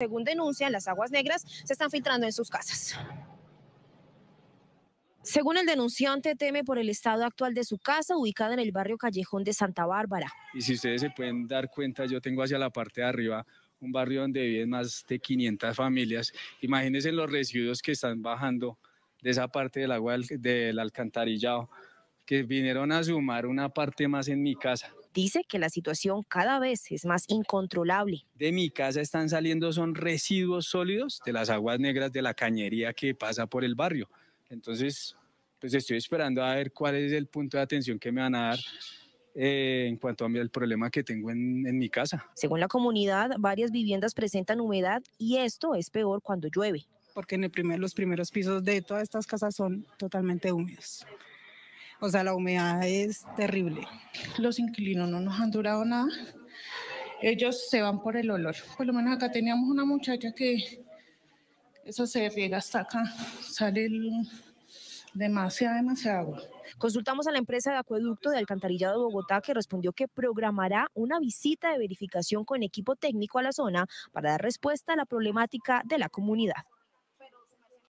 Según denuncian, las aguas negras se están filtrando en sus casas. Según el denunciante, teme por el estado actual de su casa, ubicada en el barrio Callejón de Santa Bárbara. Y si ustedes se pueden dar cuenta, yo tengo hacia la parte de arriba un barrio donde viven más de 500 familias. Imagínense los residuos que están bajando de esa parte del agua del, alcantarillado, que vinieron a sumar una parte más en mi casa. Dice que la situación cada vez es más incontrolable. De mi casa están saliendo son residuos sólidos de las aguas negras de la cañería que pasa por el barrio. Entonces, pues estoy esperando a ver cuál es el punto de atención que me van a dar eh, en cuanto al problema que tengo en, en mi casa. Según la comunidad, varias viviendas presentan humedad y esto es peor cuando llueve. Porque en el primer, los primeros pisos de todas estas casas son totalmente húmedos. O sea, la humedad es terrible. Los inquilinos no nos han durado nada. Ellos se van por el olor. Por lo menos acá teníamos una muchacha que eso se riega hasta acá. Sale el, demasiada, demasiada agua. Consultamos a la empresa de acueducto de Alcantarillado de Bogotá que respondió que programará una visita de verificación con equipo técnico a la zona para dar respuesta a la problemática de la comunidad.